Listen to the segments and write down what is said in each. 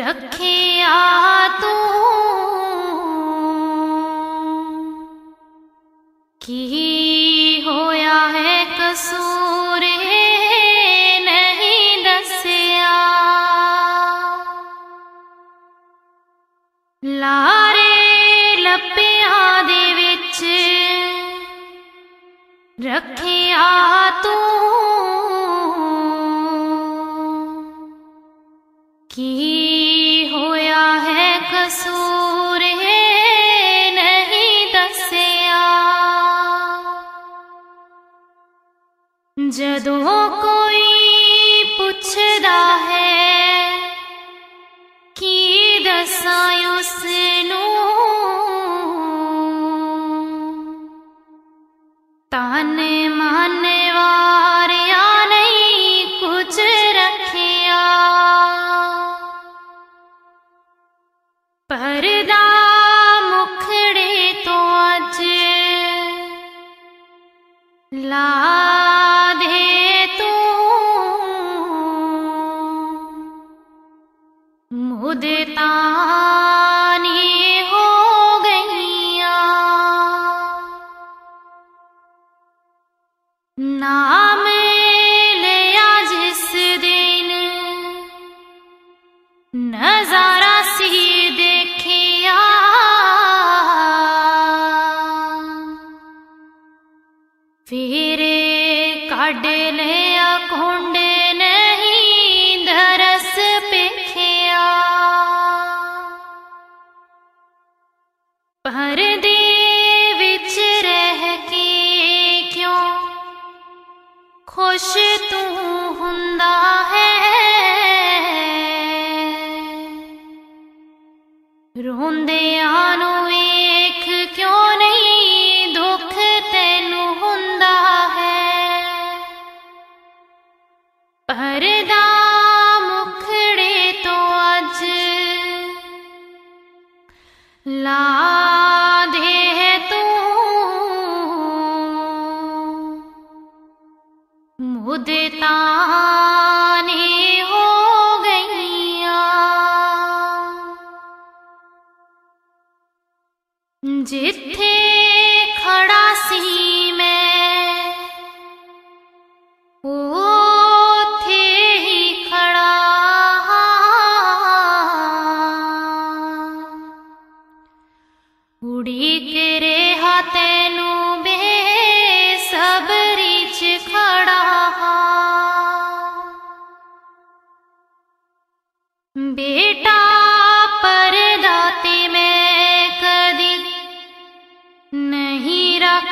रखिया तूं। है कसूर नसिया लारे लपे आद रखिया तूं। कसूर है नहीं दसया। जदों कोई पुछदा है की दसायो से परमुखे तु लादे तु मुदता अडेलिया कुंडे नहीं धरस पिखिया परदे विच रह के क्यों खुश तू हुंदा है रोंदियां नु राधे तू। मुदताने हो गैया जिथे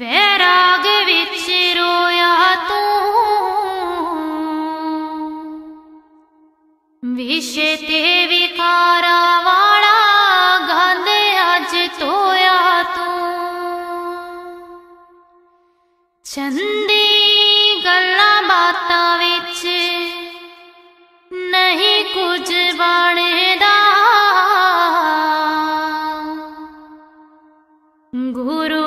वैराग विच रोया तूं विष ते विकारा वाला गंद अज तोया तूं चंदी गल्ला बाता विच नहीं कुछ विहि बनेदा गुरु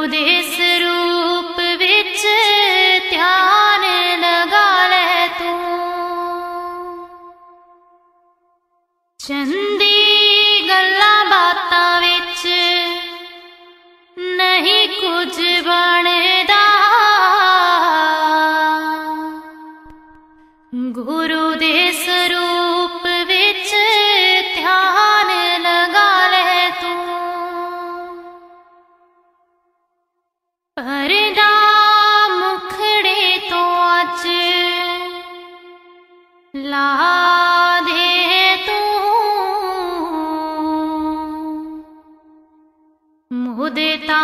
ध्यागाल परदा मुखे तु। लादे तु। मोदेता